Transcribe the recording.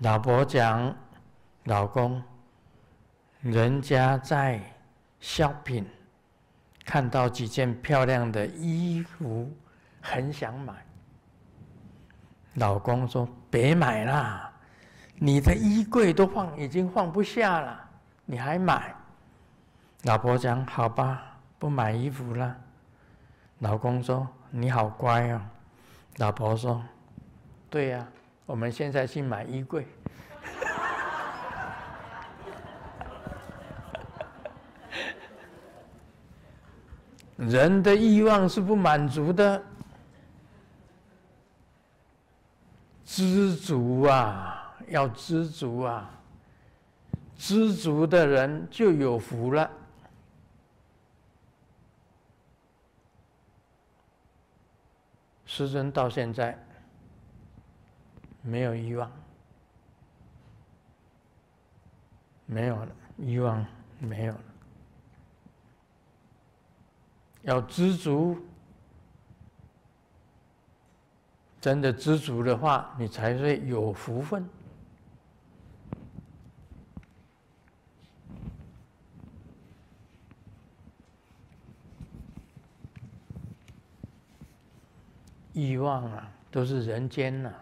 老婆讲：“老公，人家在 shopping 看到几件漂亮的衣服，很想买。”老公说：“别买啦，你的衣柜都放已经放不下了，你还买？”老婆讲：“好吧，不买衣服了。”老公说：“你好乖哦。”老婆说：“对呀，我们现在去买衣柜。”人的欲望是不满足的。知足啊，要知足啊！知足的人就有福了。师尊到现在没有欲望，没有了欲望，没有了。要知足。真的知足的话，你才会有福分。欲望啊，都是人间呐。